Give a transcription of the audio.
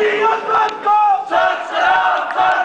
Вперед,